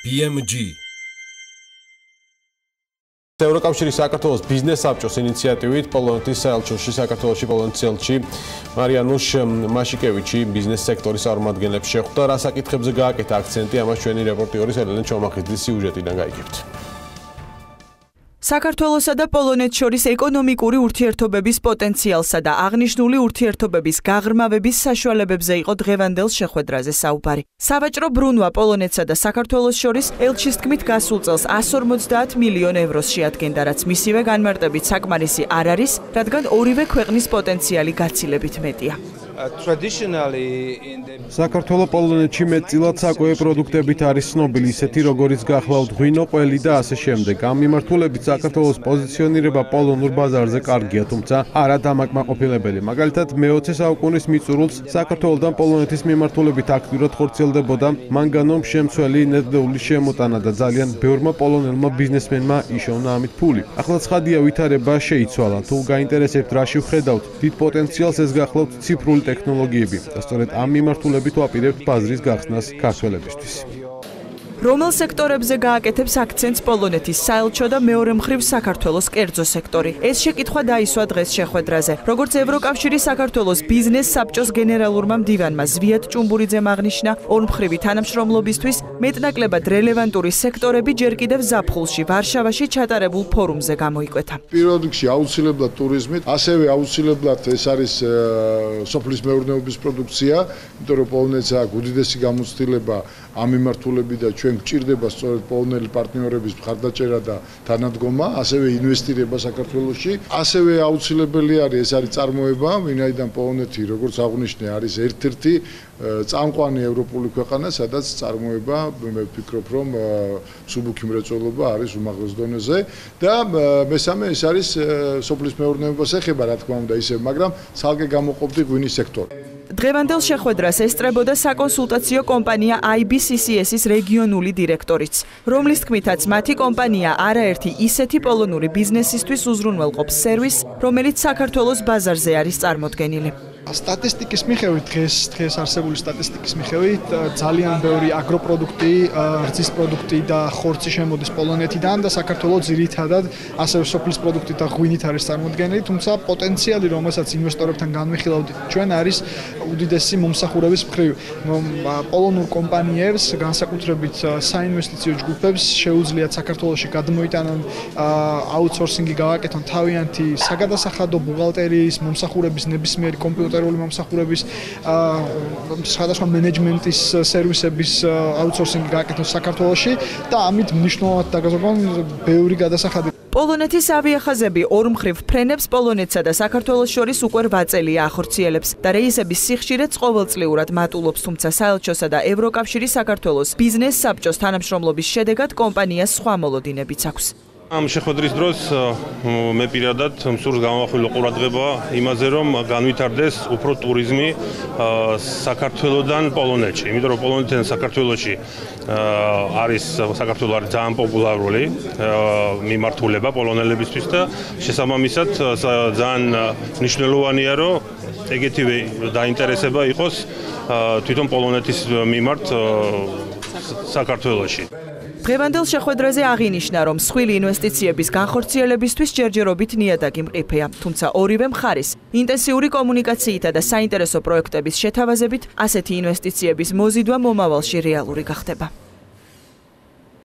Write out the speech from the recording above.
BMG ევროკავშირის საქართველოს ბიზნეს საბჭოს ინიციატივით პოლონეთის საელჩოში საქართველოსში პოლონეთის ელჩი მარიანუშ მაშიკევიჩი ბიზნეს სექტორის წარმომადგენლებს შეხვდა რა საკითხებზე გააკეთა აქცენტი ამას ჩვენი რეპორტიორის ელენე ჩომახიძის სიუჟეტიდან გაიგებთ საქართველოსა და პოლონეთს შორის ეკონომიკური ურთიერთობების პოტენციალსა და აღნიშნული ურთიერთობების გაღრმავების საშუალებებზე იყო დღევანდელ შეხვედრაზე საუბარი. სავაჭრო ბრუნვა პოლონეთსა და საქართველოს შორის ელჩის თქმით გასულ წელს 150 მილიონ ევროს შეადგენდა, რაც მისივე განმარტებით საკმარისი არ არის, რადგან ორივე ქვეყნის პოტენციალი გაცილებით მეტია. საქართველოს პოლონეთში მეტწილად საკვები პროდუქტებით არის ცნობილი ისეთი როგორიც გახლავთ ღვინო, ყველი და ასე შემდეგ. ამ მიმართულებით საქართველოს პოზიციონირება პოლონურ ბაზარზე კარგია, თუმცა არა დამაკმაყოფილებელი. მაგალითად, მე-20 საუკუნის მიწურულს საქართველოსთან პოლონეთის მიმართულებით აქტიურად ხორციელდებოდა მანგანომ შემცველი ნედლეული შემოტანა და ძალიან ბევრმა პოლონელმა ბიზნესმენმა იშოვნა ამით ფული. ახლა ცხადია ვითარება შეიცვალა. თუ გაინტერესებთ რაში ვხედავთ, დიდ პოტენციალს ეს გახლავთ ციფრული ტექნოლოგიები და სწორედ ამ მიმართულებით ვაპირებთ ბაზრის გახსნას ქართველებისთვის. რომელ სექტორებზე გააკეთებს აქცენტს პოლონეთის საელჩო და მეორე მხრივ საქართველოს კერძო სექტორი. ეს შეკითხვა დაისვა დღეს შეხვედრაზე. როგორც ევროკავშირის საქართველოს ბიზნეს საბჭოს გენერალურმა მდივანმა ზვიად ჭუმბურიძემ აღნიშნა, ორმხრივი თანამშრომლობისთვის მეტნაკლებად რელევანტური სექტორები ჯერ კიდევ ზაფხულში ვარშავაში ჩატარებულ ფორუმზე გამოიკვეთა. პირველ რიგში აუცილებლად ტურიზმი, ასევე აუცილებლად ეს არის სოფლის მეურნეობის პროდუქცია, იმიტომ რომ პოლონეთს აქვს უდიდესი გამოცდილება ამ მიმართულებით და ჩვენ გვჭირდება სწორედ პოლონელი პარტნიორების მხარდაჭერა და თანადგომა, ასევე ინვესტირება საქართველოში. ასევე აუცილებელი არის ეს არის წარმოება, ვინაიდან პოლონეთი, როგორც აღნიშნე, არის ერთ-ერთი წამყვანი ევროპული ქვეყანა, სადაც წარმოება, მე ვფიქრობ, რომ სუბუქი მრეწველობა არის უმაღლეს დონეზე და მესამე ეს არის სოფლის მეურნეობას ეხება, რა თქმა უნდა, ისე, მაგრამ ცალკე გამოყოფდი ღვინის სექტორი. დღევანდელ შეხვედრას ესწრებოდა საკონსულტაციო კომპანია IBCCS-ის რეგიონული დირექტორიც, რომლის თქმითაც მათი კომპანია არაერთი ისეთი პოლონური ბიზნესისთვის უზრუნველყოფს სერვისს, რომელიც საქართველოს ბაზარზე არის წარმოდგენილი. სტატისტიკის მიხედვით დღეს დღეს არსებული სტატისტიკის მიხედვით ძალიან ბევრი აგროპროდუქტი, რძის პროდუქტი და ხორცი შემოდის პოლონეთიდან და საქართველოს ძირითადად ასევე სოფლის პროდუქტი და ღვინით არის წარმოდგენილი, თუმცა პოტენციალი, რომელსაც ინვესტორებთან განვიხილავთ, ჩვენ არის უდიდესი მომსახურების მხრივ. პოლონურ კომპანიებს, განსაკუთრებით საინვესტიციო ჯგუფებს შეუძლიათ საქართველოსში გადმოიტანონ აუთსორსინგი გავაკეთონ თავიანთი საგადასახადო ბუღალტერიის მომსახურების ნებისმიერი კომპიუტერი ინჟინერული მომსახურების სხვადასხვა მენეჯმენტის სერვისების აუთსორსინგი გააკეთოს საქართველოში და ამით მნიშვნელოვნად დაგაზრდონ ბევრი გადასახადი პოლონეთის ავიახაზები ორმხრივ ფრენებს პოლონეთსა და საქართველოს შორის უკვე 8 წელია ახორციელებს და რეისების სიხშირეც ყოველწლიურად მატულობს, თუმცა საელჩოსა და ევროკავშირის საქართველოს ბიზნეს საბჭოს თანამშრომლობის შედეგად კომპანიას სხვა მოლოდინებიც აქვს. ამ შეხვედრის დროს მე პირადად მსურს გამოვახვილო ყურადღება იმაზე, რომ განვითარდეს უფრო ტურიზმი საქართველოსდან პოლონეთში. იმიტომ რომ პოლონეთიდან საქართველოში არის საქართველოს არის ძალიან პოპულარული მიმართულება პოლონელებისთვის და შესაბამისად ძალიან მნიშვნელოვანია, რომ ეგეთივე დაინტერესება იყოს თვითონ პოლონეთის მიმართ საქართველოში. დღევანდელ შეხვედრაზე აღინიშნა, რომ სხვილი ინვესტიციების განხორციელებისთვის ჯერჯერობით ნიადაგი მყიფეა, თუმცა ორივე მხარის ინტენსიური კომუნიკაციითა და საინტერესო პროექტების შეთავაზებით ასეთი ინვესტიციების მოზიდვა მომავალში რეალური გახდება.